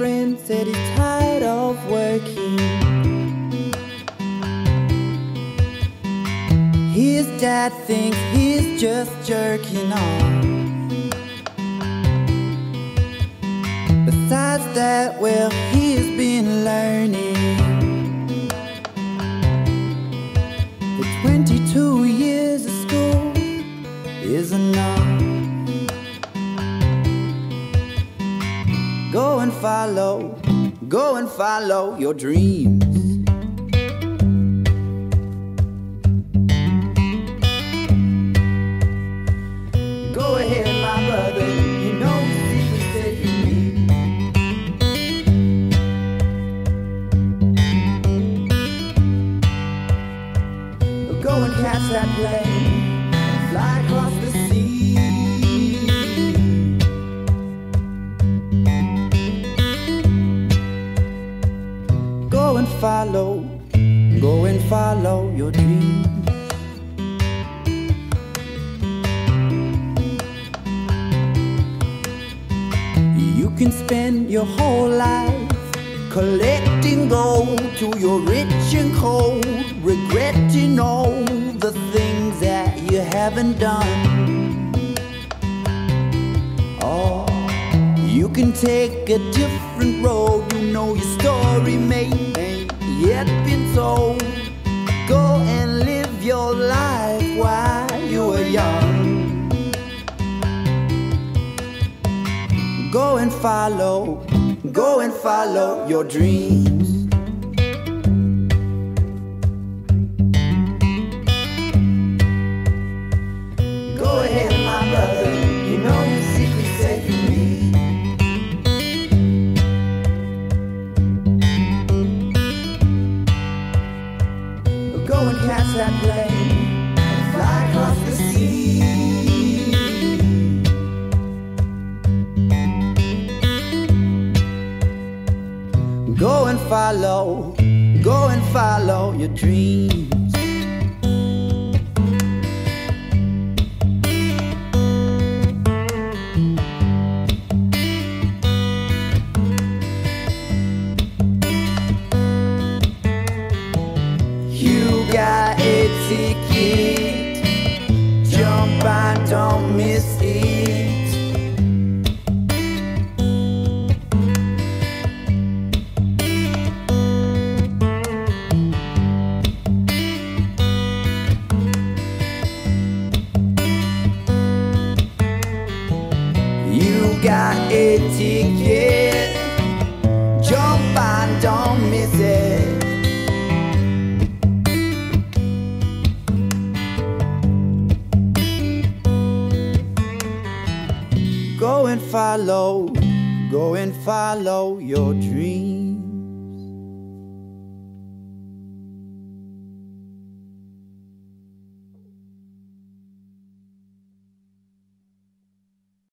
friend said he's tired of working. His dad thinks he's just jerking on. Besides that, well, he's been learning. The 22 years of school is enough. Follow, go and follow your dreams. Go ahead, my brother, you know the secret's safe with me. Go and catch that plane, fly across the follow, go and follow your dreams. You can spend your whole life collecting gold till you're rich and cold, regretting all the things that you haven't done. You can take a different road. You know your story may ain't yet been told. Go and live your life while you are young. Go and follow, go and follow your dreams. And catch that plane, fly across the sea. Go and follow, go and follow your dreams. Jump on, don't miss it. You got a ticket. Follow, go and follow your dreams.